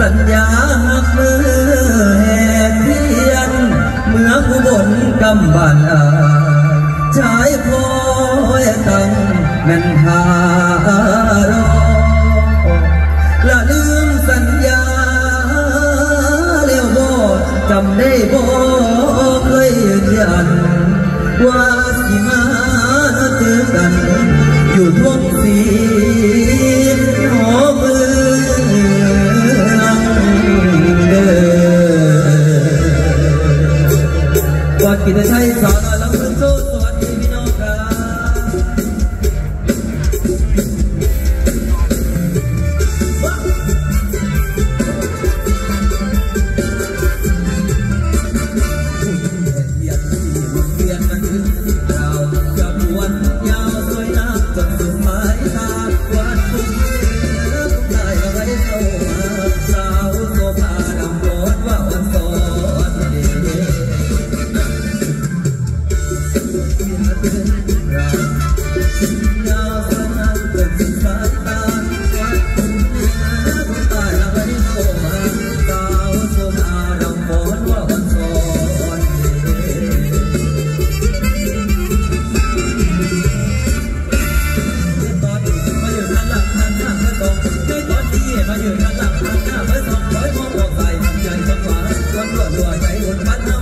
สัญญาหักมือแห่เทียน เมื่อผู้บนกำบันอาชายพอยตังแม่นหารอละลืมสัญญาเลี้ยวบ่จำได้บ่เคยยืนยัน ว่าสิมาเจอกันอยู่ทุกสี 给他下一条呢。lửa lửa cháy đôi mắt